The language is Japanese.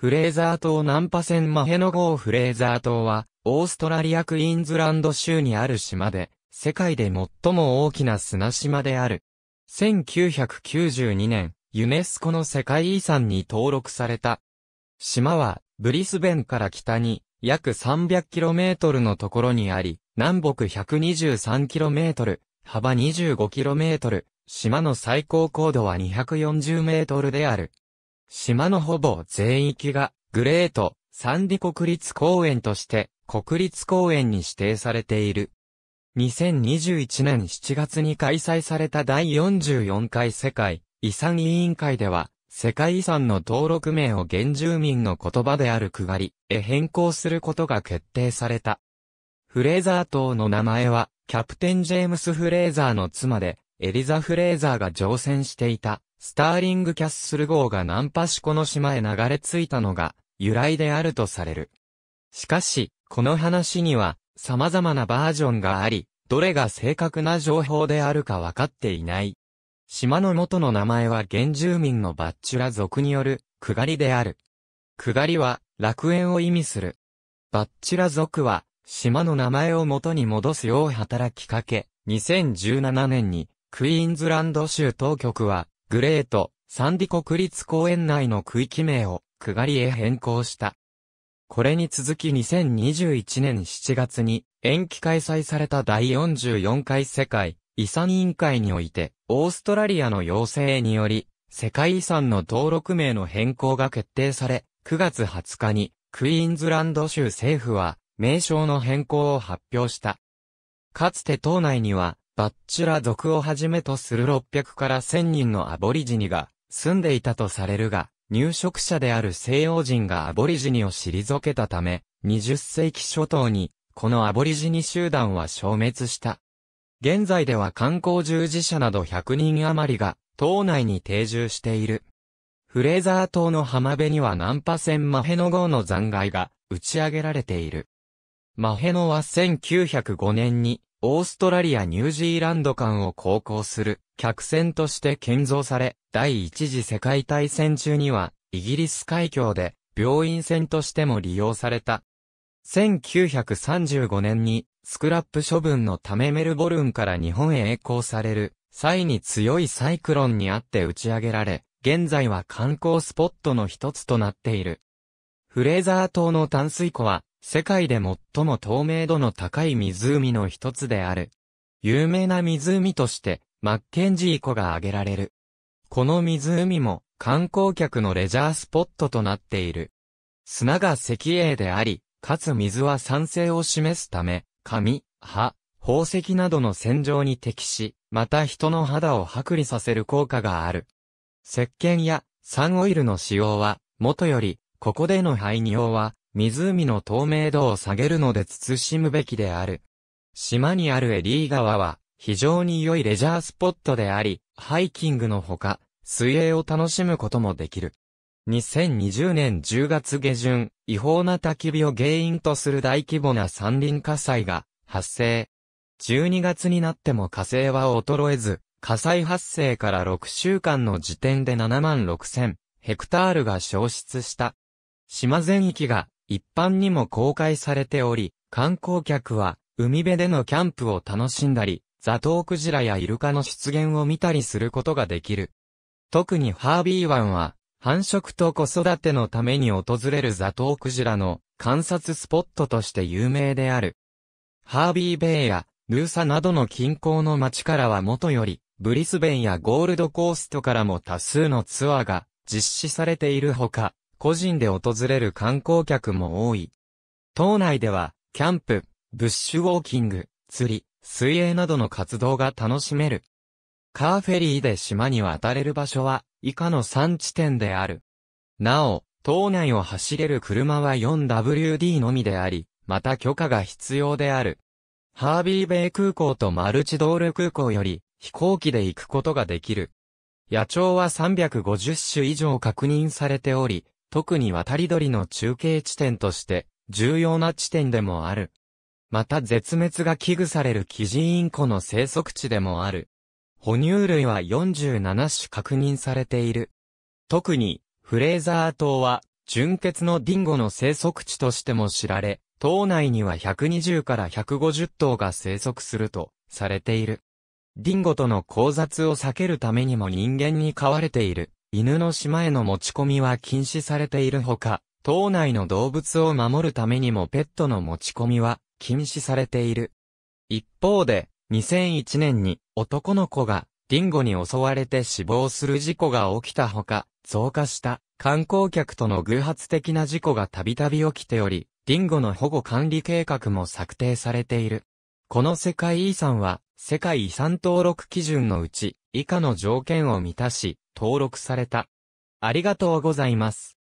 フレーザー島ナンパ線マヘノ号フレーザー島は、オーストラリアクイーンズランド州にある島で、世界で最も大きな砂島である。1992年、ユネスコの世界遺産に登録された。島は、ブリスベンから北に、約 300km のところにあり、南北 123km、幅 25km、島の最高高度は240メートルである。島のほぼ全域がグレート、サンディ国立公園として国立公園に指定されている。2021年7月に開催された第44回世界遺産委員会では、世界遺産の登録名を原住民の言葉であるくがりへ変更することが決定された。フレーザー島の名前は、キャプテン・ジェームス・フレーザーの妻で、エリザ・フレーザーが乗船していた、スターリング・キャッスル号がナンパシコの島へ流れ着いたのが、由来であるとされる。しかし、この話には、様々なバージョンがあり、どれが正確な情報であるかわかっていない。島の元の名前は原住民のバッチュラ族による、くがりである。くがりは、楽園を意味する。バッチュラ族は、島の名前を元に戻すよう働きかけ、2017年に、クイーンズランド州当局は、グレート、サンディ国立公園内の区域名を、くがりへ変更した。これに続き2021年7月に延期開催された第44回世界遺産委員会において、オーストラリアの要請により、世界遺産の登録名の変更が決定され、9月20日にクイーンズランド州政府は名称の変更を発表した。かつて島内には、バッチュラ族をはじめとする600から1000人のアボリジニが住んでいたとされるが、入植者である西洋人がアボリジニを退けたため、20世紀初頭に、このアボリジニ集団は消滅した。現在では観光従事者など100人余りが、島内に定住している。フレーザー島の浜辺にはナンパ船マヘノ号の残骸が打ち上げられている。マヘノは1905年にオーストラリア・ニュージーランド間を航行する客船として建造され、第一次世界大戦中には、イギリス海峡で病院船としても利用された。1935年に、スクラップ処分のためメルボルンから日本へ栄光される、際に強いサイクロンにあって打ち上げられ、現在は観光スポットの一つとなっている。フレーザー島の淡水湖は、世界で最も透明度の高い湖の一つである。有名な湖として、マッケンジー湖が挙げられる。この湖も観光客のレジャースポットとなっている。砂が石英であり、かつ水は酸性を示すため、紙、葉、宝石などの洗浄に適し、また人の肌を剥離させる効果がある。石鹸やサンオイルの使用は、元より、ここでの排尿は、湖の透明度を下げるので慎むべきである。島にあるエリー川は、非常に良いレジャースポットであり、ハイキングのほか、水泳を楽しむこともできる。2020年10月下旬、違法な焚き火を原因とする大規模な山林火災が発生。12月になっても火星は衰えず、火災発生から6週間の時点で7万6000ヘクタールが消失した。島全域が一般にも公開されており、観光客は海辺でのキャンプを楽しんだり、ザトウクジラやイルカの出現を見たりすることができる。特にハービー湾は、繁殖と子育てのために訪れるザトウクジラの観察スポットとして有名である。ハービーベイやヌーサなどの近郊の町からはもとより、ブリスベンやゴールドコーストからも多数のツアーが実施されているほか、個人で訪れる観光客も多い。島内では、キャンプ、ブッシュウォーキング、釣り、水泳などの活動が楽しめる。カーフェリーで島に渡れる場所は、以下の3地点である。なお、島内を走れる車は 4WD のみであり、また許可が必要である。ハービーベイ空港とマルチドール空港より飛行機で行くことができる。野鳥は350種以上確認されており、特に渡り鳥の中継地点として重要な地点でもある。また絶滅が危惧されるキジインコの生息地でもある。哺乳類は47種確認されている。特に、フレーザー島は、純血のディンゴの生息地としても知られ、島内には120から150頭が生息するとされている。ディンゴとの交雑を避けるためにも人間に飼われている犬の島への持ち込みは禁止されているほか、島内の動物を守るためにもペットの持ち込みは禁止されている。一方で、2001年に男の子がディンゴに襲われて死亡する事故が起きたほか、増加した観光客との偶発的な事故がたびたび起きており、ディンゴの保護管理計画も策定されている。この世界遺産は、世界遺産登録基準のうち、以下の条件を満たし、登録された。ありがとうございます。